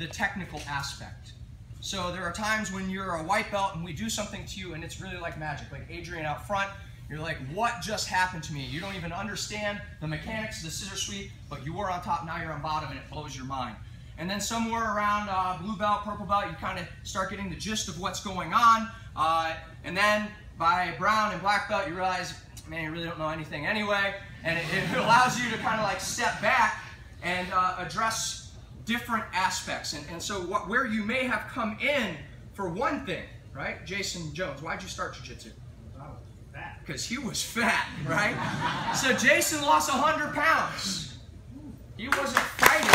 the technical aspect. So there are times when you're a white belt and we do something to you and it's really like magic. Like Adrian out front, you're like, what just happened to me? You don't even understand the mechanics of the scissor sweep, but you were on top, now you're on bottom, and it blows your mind. And then somewhere around uh, blue belt, purple belt, you kind of start getting the gist of what's going on. Uh, and then by brown and black belt, you realize, man, you really don't know anything anyway. And it, it allows you to kind of like step back and uh, address different aspects. And, and so what, where you may have come in for one thing, right? Jason Jones, why'd you start jiu-jitsu? Because he was fat, right? so Jason lost 100 pounds. He wasn't fighting.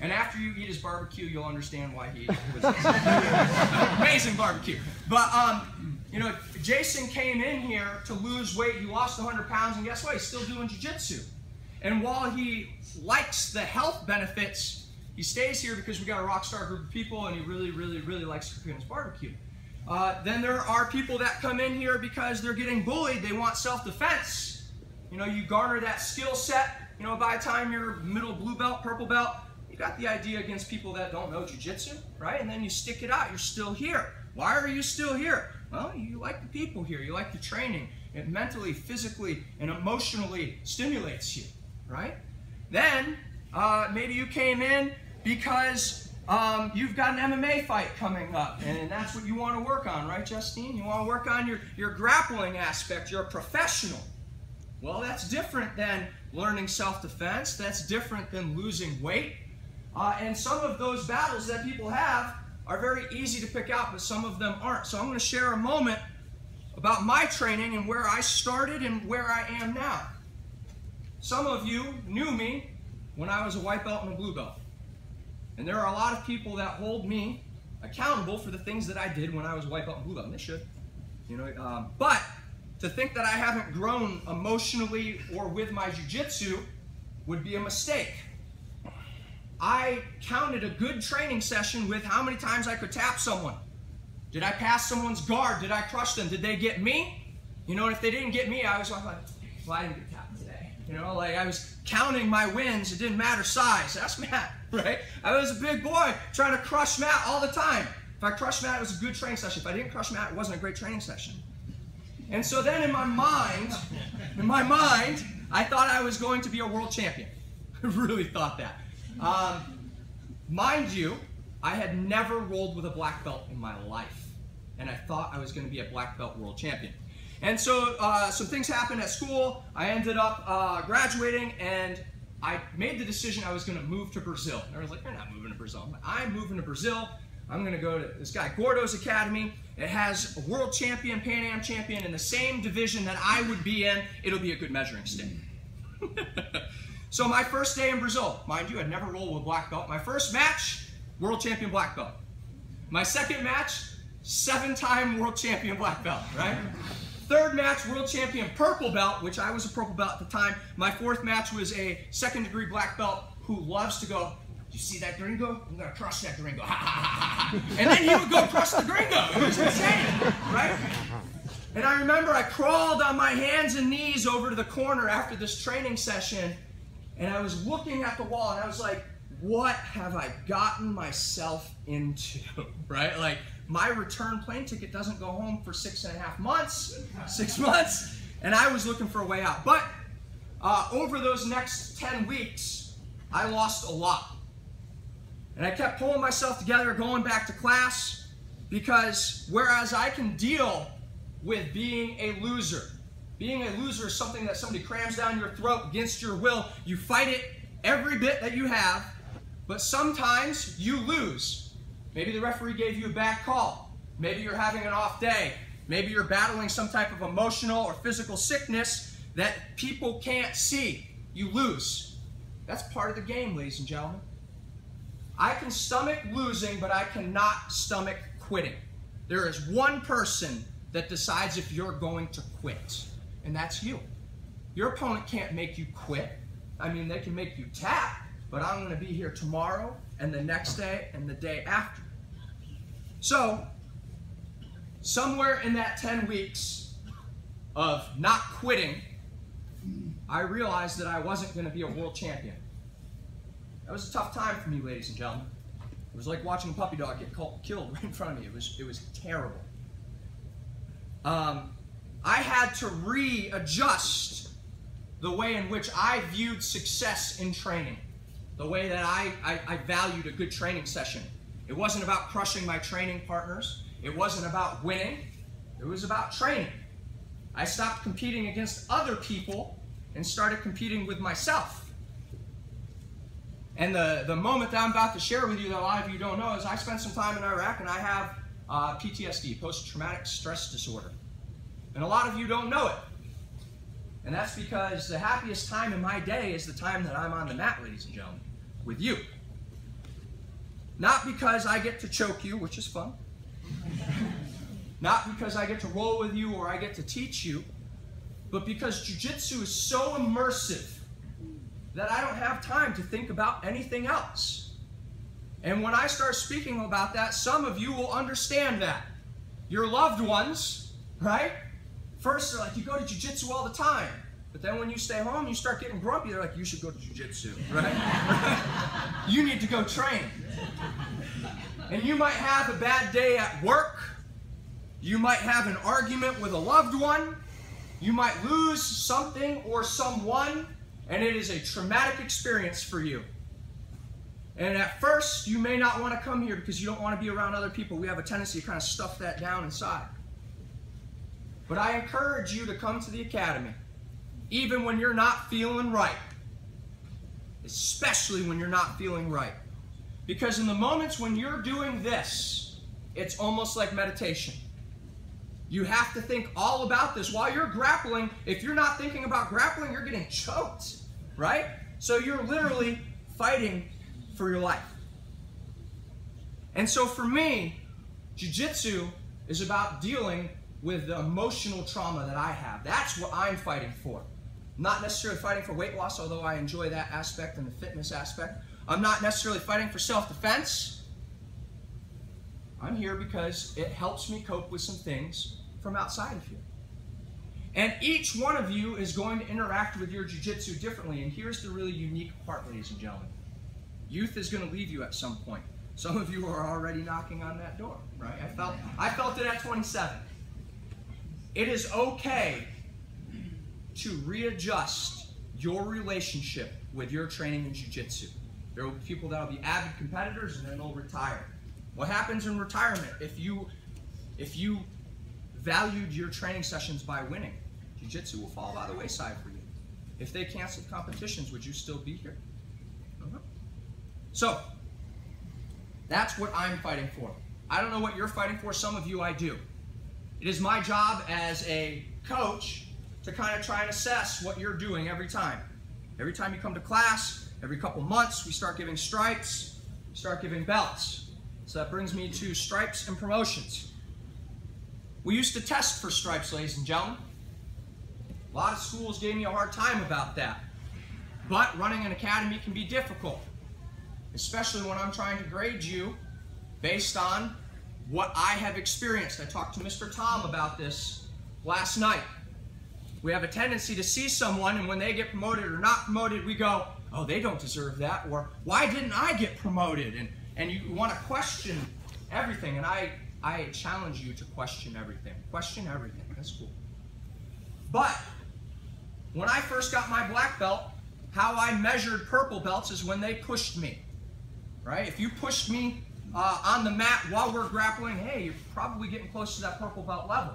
And after you eat his barbecue, you'll understand why he was amazing barbecue. But um, you know, Jason came in here to lose weight. He lost 100 pounds, and guess what? He's still doing jiu-jitsu. And while he likes the health benefits, he stays here because we got a rock star group of people, and he really, really, really likes cooking barbecue. Uh, then there are people that come in here because they're getting bullied. They want self-defense. You know, you garner that skill set. You know, by the time you're middle blue belt, purple belt, you got the idea against people that don't know jujitsu, right? And then you stick it out. You're still here. Why are you still here? Well, you like the people here. You like the training. It mentally, physically, and emotionally stimulates you, right? Then uh, maybe you came in because um, you've got an MMA fight coming up, and that's what you want to work on, right, Justine? You want to work on your, your grappling aspect. You're a professional. Well, that's different than learning self-defense. That's different than losing weight. Uh, and some of those battles that people have are very easy to pick out, but some of them aren't. So I'm going to share a moment about my training and where I started and where I am now. Some of you knew me when I was a white belt and a blue belt. And there are a lot of people that hold me accountable for the things that I did when I was white belt and blue belt, and they should. You know, um, but to think that I haven't grown emotionally or with my jujitsu would be a mistake. I counted a good training session with how many times I could tap someone. Did I pass someone's guard? Did I crush them? Did they get me? You know, if they didn't get me, I was like, well, I didn't get tapped today. You know, like I was counting my wins. It didn't matter size. That's Matt, right? I was a big boy trying to crush Matt all the time. If I crushed Matt, it was a good training session. If I didn't crush Matt, it wasn't a great training session. And so then in my mind, in my mind, I thought I was going to be a world champion. I really thought that. Um, mind you, I had never rolled with a black belt in my life, and I thought I was going to be a black belt world champion. And so uh, some things happened at school. I ended up uh, graduating, and I made the decision I was going to move to Brazil. And I was like, you're not moving to Brazil. I'm, like, I'm moving to Brazil. I'm going to go to this guy, Gordo's Academy. It has a world champion, Pan Am champion in the same division that I would be in. It'll be a good measuring stick. So my first day in Brazil, mind you, I'd never rolled with black belt. My first match, world champion black belt. My second match, seven-time world champion black belt, right? Third match, world champion purple belt, which I was a purple belt at the time. My fourth match was a second degree black belt who loves to go, you see that gringo? I'm gonna crush that gringo. and then he would go crush the gringo. It was insane, right? And I remember I crawled on my hands and knees over to the corner after this training session and I was looking at the wall and I was like, what have I gotten myself into? right? Like, my return plane ticket doesn't go home for six and a half months, six months, and I was looking for a way out. But uh, over those next 10 weeks, I lost a lot. And I kept pulling myself together, going back to class, because whereas I can deal with being a loser, being a loser is something that somebody crams down your throat against your will. You fight it every bit that you have, but sometimes you lose. Maybe the referee gave you a bad call. Maybe you're having an off day. Maybe you're battling some type of emotional or physical sickness that people can't see. You lose. That's part of the game, ladies and gentlemen. I can stomach losing, but I cannot stomach quitting. There is one person that decides if you're going to quit and that's you. Your opponent can't make you quit. I mean, they can make you tap, but I'm going to be here tomorrow and the next day and the day after. So, somewhere in that 10 weeks of not quitting, I realized that I wasn't going to be a world champion. That was a tough time for me, ladies and gentlemen. It was like watching a puppy dog get killed right in front of me. It was, it was terrible. Um, I had to readjust the way in which I viewed success in training, the way that I, I, I valued a good training session. It wasn't about crushing my training partners. It wasn't about winning. It was about training. I stopped competing against other people and started competing with myself. And the, the moment that I'm about to share with you that a lot of you don't know is I spent some time in Iraq and I have uh, PTSD, post-traumatic stress disorder. And a lot of you don't know it. And that's because the happiest time in my day is the time that I'm on the mat, ladies and gentlemen, with you. Not because I get to choke you, which is fun. Not because I get to roll with you or I get to teach you, but because jujitsu is so immersive that I don't have time to think about anything else. And when I start speaking about that, some of you will understand that. Your loved ones, right? First, they're like, you go to jujitsu all the time. But then when you stay home, you start getting grumpy. They're like, you should go to jujitsu, right? you need to go train. And you might have a bad day at work. You might have an argument with a loved one. You might lose something or someone, and it is a traumatic experience for you. And at first, you may not want to come here because you don't want to be around other people. We have a tendency to kind of stuff that down inside. But I encourage you to come to the academy, even when you're not feeling right. Especially when you're not feeling right. Because in the moments when you're doing this, it's almost like meditation. You have to think all about this. While you're grappling, if you're not thinking about grappling, you're getting choked, right? So you're literally fighting for your life. And so for me, Jiu-Jitsu is about dealing with the emotional trauma that I have. That's what I'm fighting for. not necessarily fighting for weight loss, although I enjoy that aspect and the fitness aspect. I'm not necessarily fighting for self-defense. I'm here because it helps me cope with some things from outside of here. And each one of you is going to interact with your jiu-jitsu differently. And here's the really unique part, ladies and gentlemen. Youth is going to leave you at some point. Some of you are already knocking on that door, right? I felt, I felt it at 27. It is okay to readjust your relationship with your training in jiu-jitsu. There will be people that will be avid competitors and then they'll retire. What happens in retirement if you if you valued your training sessions by winning? Jiu-jitsu will fall by the wayside for you. If they canceled competitions, would you still be here? Uh-huh. So, that's what I'm fighting for. I don't know what you're fighting for. Some of you I do. It is my job as a coach to kind of try and assess what you're doing every time. Every time you come to class, every couple months, we start giving stripes, start giving belts. So that brings me to stripes and promotions. We used to test for stripes, ladies and gentlemen. A lot of schools gave me a hard time about that. But running an academy can be difficult, especially when I'm trying to grade you based on what I have experienced. I talked to Mr. Tom about this last night. We have a tendency to see someone, and when they get promoted or not promoted, we go, oh, they don't deserve that, or why didn't I get promoted? And, and you want to question everything, and I, I challenge you to question everything. Question everything. That's cool. But when I first got my black belt, how I measured purple belts is when they pushed me. Right? If you pushed me uh, on the mat while we're grappling, hey, you're probably getting close to that purple belt level.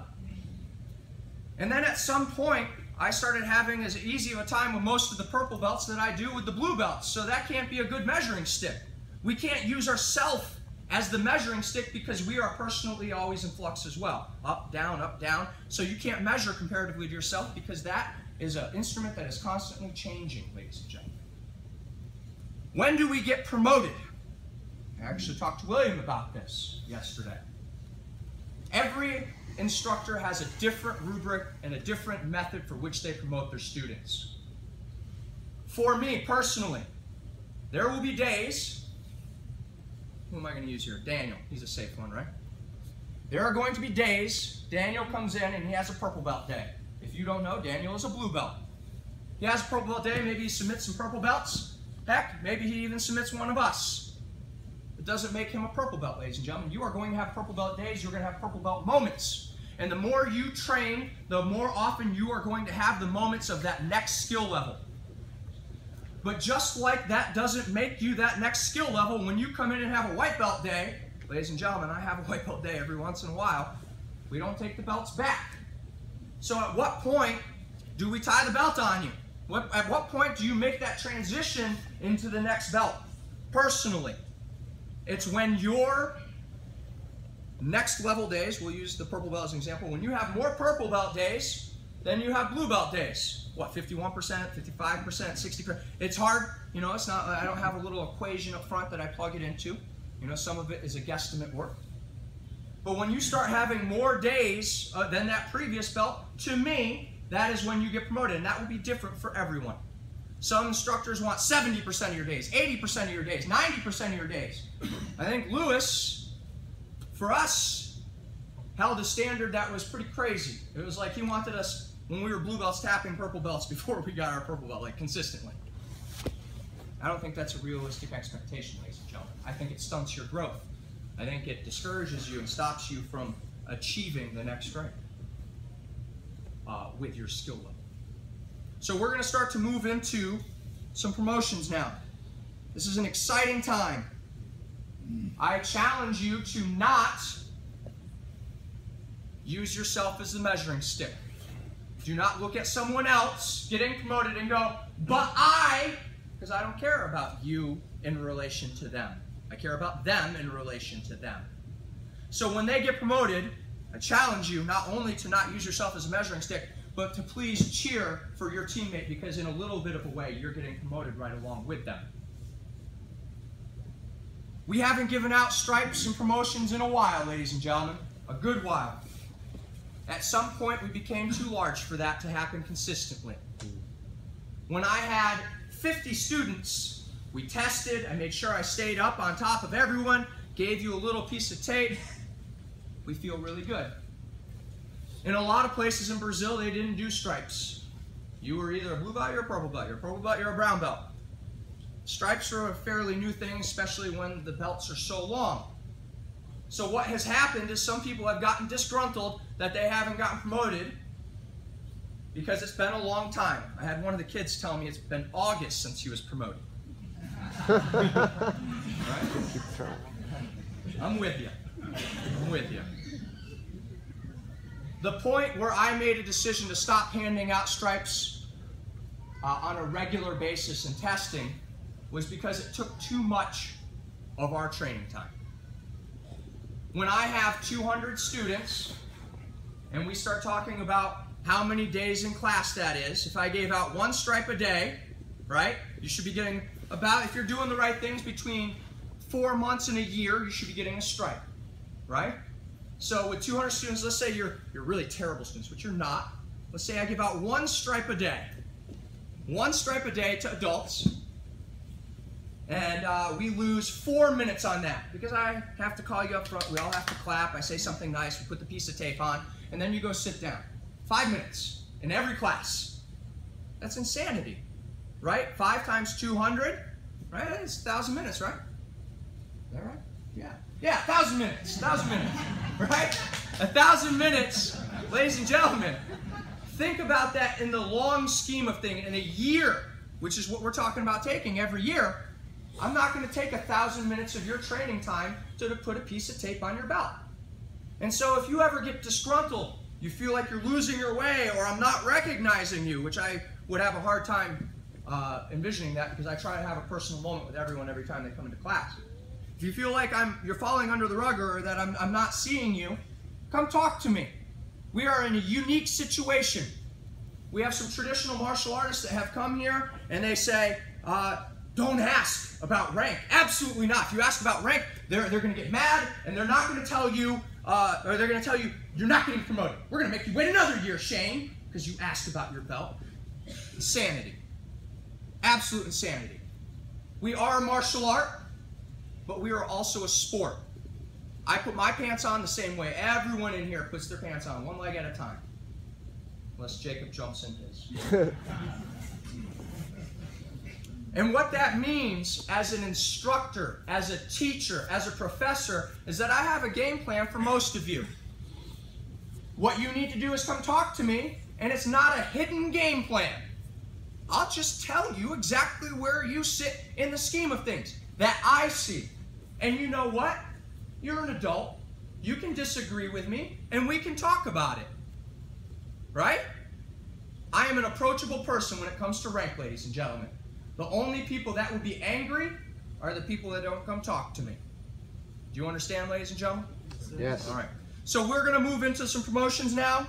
And then at some point, I started having as easy of a time with most of the purple belts that I do with the blue belts. So that can't be a good measuring stick. We can't use ourself as the measuring stick because we are personally always in flux as well. Up, down, up, down. So you can't measure comparatively to yourself because that is an instrument that is constantly changing, ladies and gentlemen. When do we get promoted? I actually talked to William about this yesterday. Every instructor has a different rubric and a different method for which they promote their students. For me personally, there will be days, who am I going to use here? Daniel, he's a safe one, right? There are going to be days, Daniel comes in and he has a purple belt day. If you don't know, Daniel is a blue belt. He has a purple belt day, maybe he submits some purple belts. Heck, maybe he even submits one of us. Doesn't make him a purple belt, ladies and gentlemen. You are going to have purple belt days, you're going to have purple belt moments. And the more you train, the more often you are going to have the moments of that next skill level. But just like that doesn't make you that next skill level, when you come in and have a white belt day, ladies and gentlemen, I have a white belt day every once in a while, we don't take the belts back. So at what point do we tie the belt on you? What, at what point do you make that transition into the next belt? Personally, it's when your next level days, we'll use the purple belt as an example, when you have more purple belt days than you have blue belt days. What, 51%, 55%, 60%? It's hard, you know, it's not, I don't have a little equation up front that I plug it into. You know, some of it is a guesstimate work. But when you start having more days uh, than that previous belt, to me, that is when you get promoted. And that will be different for everyone. Some instructors want 70% of your days, 80% of your days, 90% of your days. I think Lewis, for us, held a standard that was pretty crazy. It was like he wanted us, when we were blue belts, tapping purple belts before we got our purple belt, like consistently. I don't think that's a realistic expectation, ladies and gentlemen. I think it stunts your growth. I think it discourages you and stops you from achieving the next rank uh, with your skill level. So we're going to start to move into some promotions now. This is an exciting time. I challenge you to not use yourself as the measuring stick. Do not look at someone else getting promoted and go, but I, because I don't care about you in relation to them. I care about them in relation to them. So when they get promoted, I challenge you not only to not use yourself as a measuring stick, but to please cheer for your teammate because in a little bit of a way, you're getting promoted right along with them. We haven't given out stripes and promotions in a while, ladies and gentlemen. A good while. At some point, we became too large for that to happen consistently. When I had 50 students, we tested, I made sure I stayed up on top of everyone, gave you a little piece of tape. We feel really good. In a lot of places in Brazil, they didn't do stripes. You were either a blue belt or a purple belt. You're a purple belt, you're a brown belt. Stripes are a fairly new thing, especially when the belts are so long. So what has happened is some people have gotten disgruntled that they haven't gotten promoted because it's been a long time. I had one of the kids tell me it's been August since he was promoted. right? I'm with you. I'm with you. The point where I made a decision to stop handing out stripes uh, on a regular basis and testing was because it took too much of our training time. When I have 200 students and we start talking about how many days in class that is, if I gave out one stripe a day, right, you should be getting about, if you're doing the right things, between four months and a year, you should be getting a stripe, right? So with 200 students, let's say you're, you're really terrible students, but you're not. Let's say I give out one stripe a day. One stripe a day to adults. And uh, we lose four minutes on that because I have to call you up front. We all have to clap. I say something nice. We put the piece of tape on. And then you go sit down. Five minutes in every class. That's insanity, right? Five times 200, right? That's 1,000 minutes, right? Is that right? Yeah. Yeah, 1,000 minutes. 1,000 minutes right? A thousand minutes, ladies and gentlemen. Think about that in the long scheme of things. In a year, which is what we're talking about taking every year, I'm not going to take a thousand minutes of your training time to, to put a piece of tape on your belt. And so if you ever get disgruntled, you feel like you're losing your way or I'm not recognizing you, which I would have a hard time uh, envisioning that because I try to have a personal moment with everyone every time they come into class. If you feel like I'm, you're falling under the rug or that I'm, I'm not seeing you, come talk to me. We are in a unique situation. We have some traditional martial artists that have come here and they say, uh, don't ask about rank. Absolutely not. If you ask about rank, they're, they're going to get mad and they're not going to tell you, uh, or they're going to tell you, you're not getting promoted. We're going to make you wait another year, Shane, because you asked about your belt. Insanity. Absolute insanity. We are martial art but we are also a sport. I put my pants on the same way. Everyone in here puts their pants on, one leg at a time. Unless Jacob jumps in his. And what that means as an instructor, as a teacher, as a professor, is that I have a game plan for most of you. What you need to do is come talk to me, and it's not a hidden game plan. I'll just tell you exactly where you sit in the scheme of things that I see. And you know what? You're an adult. You can disagree with me, and we can talk about it. Right? I am an approachable person when it comes to rank, ladies and gentlemen. The only people that would be angry are the people that don't come talk to me. Do you understand, ladies and gentlemen? Yes. All right. So we're going to move into some promotions now.